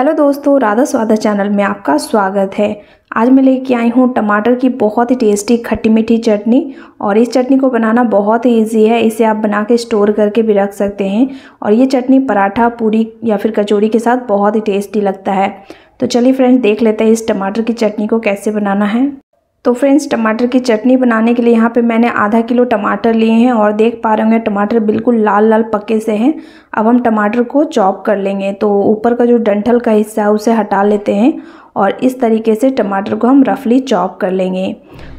Hello दोस्तों, Radha स्वादा channel में आपका स्वागत है। आज मैं लेके आई हूँ टमाटर की बहुत ही टेस्टी खट्टी मीठी चटनी और इस चटनी को बनाना बहुत ही ईजी है। इसे आप बना के स्टोर करके भी रख सकते हैं और ये चटनी पराठा, पूरी या फिर कचौड़ी के साथ बहुत ही टेस्टी लगता है। तो चलिए फ्रेंड्स देख लेते हैं इस टमाटर की चटनी को कैसे बनाना है। तो फ्रेंड्स, टमाटर की चटनी बनाने के लिए यहाँ पे मैंने आधा किलो टमाटर लिए हैं और देख पा रहे होंगे, टमाटर बिल्कुल लाल लाल पक्के से हैं। अब हम टमाटर को चॉप कर लेंगे। तो ऊपर का जो डंठल का हिस्सा है, उसे हटा लेते हैं और इस तरीके से टमाटर को हम रफली चॉप कर लेंगे।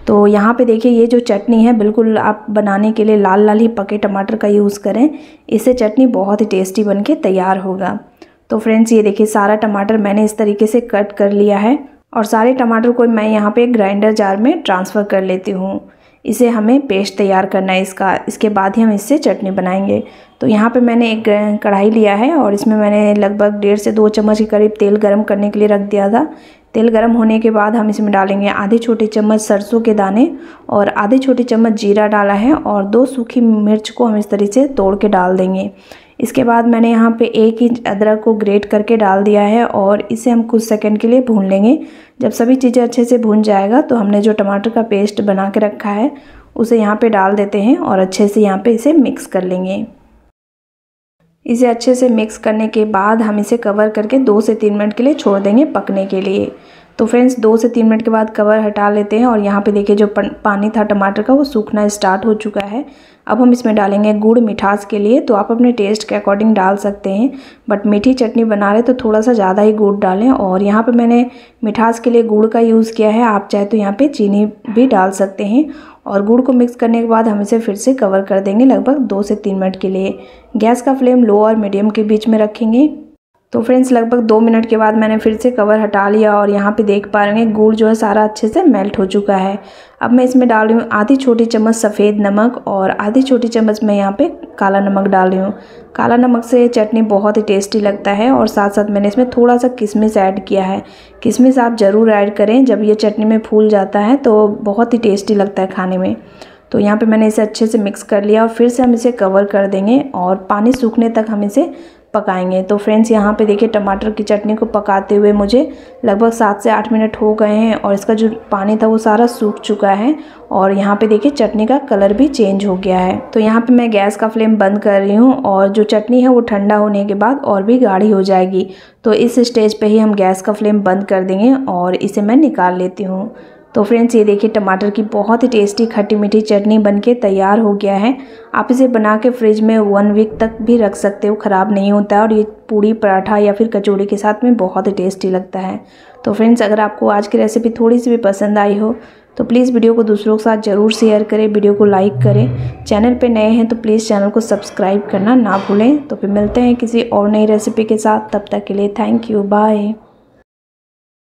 तो यहाँ पे देखिए, ये जो चटनी है, बिल्कुल आप बनाने के लिए लाल लाल ही पके टमाटर का यूज़ करें। इससे चटनी बहुत ही टेस्टी बन के तैयार होगा। तो फ्रेंड्स, ये देखिए, सारा टमाटर मैंने इस तरीके से कट कर लिया है। और सारे टमाटर को मैं यहाँ पे ग्राइंडर जार में ट्रांसफ़र कर लेती हूँ। इसे हमें पेस्ट तैयार करना है इसका। इसके बाद ही हम इससे चटनी बनाएँगे। तो यहाँ पे मैंने एक कढ़ाई लिया है और इसमें मैंने लगभग डेढ़ से दो चम्मच के करीब तेल गरम करने के लिए रख दिया था। तेल गरम होने के बाद हम इसमें डालेंगे आधे छोटे चम्मच सरसों के दाने और आधे छोटे चम्मच जीरा डाला है और दो सूखी मिर्च को हम इस तरीके से तोड़ के डाल देंगे। इसके बाद मैंने यहाँ पे एक इंच अदरक को ग्रेट करके डाल दिया है और इसे हम कुछ सेकंड के लिए भून लेंगे। जब सभी चीज़ें अच्छे से भून जाएगा तो हमने जो टमाटर का पेस्ट बना के रखा है, उसे यहाँ पे डाल देते हैं और अच्छे से यहाँ पे इसे मिक्स कर लेंगे। इसे अच्छे से मिक्स करने के बाद हम इसे कवर करके दो से तीन मिनट के लिए छोड़ देंगे पकने के लिए। तो फ्रेंड्स, दो से तीन मिनट के बाद कवर हटा लेते हैं और यहाँ पे देखिए जो पानी था टमाटर का, वो सूखना स्टार्ट हो चुका है। अब हम इसमें डालेंगे गुड़ मिठास के लिए तो आप अपने टेस्ट के अकॉर्डिंग डाल सकते हैं। बट मीठी चटनी बना रहे तो थोड़ा सा ज़्यादा ही गुड़ डालें और यहाँ पे मैंने मिठास के लिए गुड़ का यूज़ किया है। आप चाहे तो यहाँ पे चीनी भी डाल सकते हैं और गुड़ को मिक्स करने के बाद हम इसे फिर से कवर कर देंगे लगभग दो से तीन मिनट के लिए। गैस का फ्लेम लो और मीडियम के बीच में रखेंगे। तो फ्रेंड्स, लगभग दो मिनट के बाद मैंने फिर से कवर हटा लिया और यहाँ पे देख पा रहे हैं, गुड़ जो है सारा अच्छे से मेल्ट हो चुका है। अब मैं इसमें डाल रही हूँ आधी छोटी चम्मच सफ़ेद नमक और आधी छोटी चम्मच मैं यहाँ पे काला नमक डाल रही हूँ। काला नमक से चटनी बहुत ही टेस्टी लगता है और साथ साथ मैंने इसमें थोड़ा सा किशमिश ऐड किया है। किशमिश आप ज़रूर ऐड करें, जब ये चटनी में फूल जाता है तो बहुत ही टेस्टी लगता है खाने में। तो यहाँ पे मैंने इसे अच्छे से मिक्स कर लिया और फिर से हम इसे कवर कर देंगे और पानी सूखने तक हम इसे पकाएँगे। तो फ्रेंड्स, यहाँ पे देखिए टमाटर की चटनी को पकाते हुए मुझे लगभग सात से आठ मिनट हो गए हैं और इसका जो पानी था वो सारा सूख चुका है और यहाँ पे देखिए चटनी का कलर भी चेंज हो गया है। तो यहाँ पे मैं गैस का फ्लेम बंद कर रही हूँ और जो चटनी है वो ठंडा होने के बाद और भी गाढ़ी हो जाएगी। तो इस स्टेज पर ही हम गैस का फ्लेम बंद कर देंगे और इसे मैं निकाल लेती हूँ। तो फ्रेंड्स, ये देखिए टमाटर की बहुत ही टेस्टी खट्टी मीठी चटनी बनके तैयार हो गया है। आप इसे बना के फ्रिज में वन वीक तक भी रख सकते हो, ख़राब नहीं होता है और ये पूड़ी पराठा या फिर कचौड़ी के साथ में बहुत ही टेस्टी लगता है। तो फ्रेंड्स, अगर आपको आज की रेसिपी थोड़ी सी भी पसंद आई हो तो प्लीज़ वीडियो को दूसरों के साथ ज़रूर शेयर करें, वीडियो को लाइक करें। चैनल पे नए हैं तो प्लीज़ चैनल को सब्सक्राइब करना ना भूलें। तो फिर मिलते हैं किसी और नई रेसिपी के साथ, तब तक के लिए थैंक यू, बाय।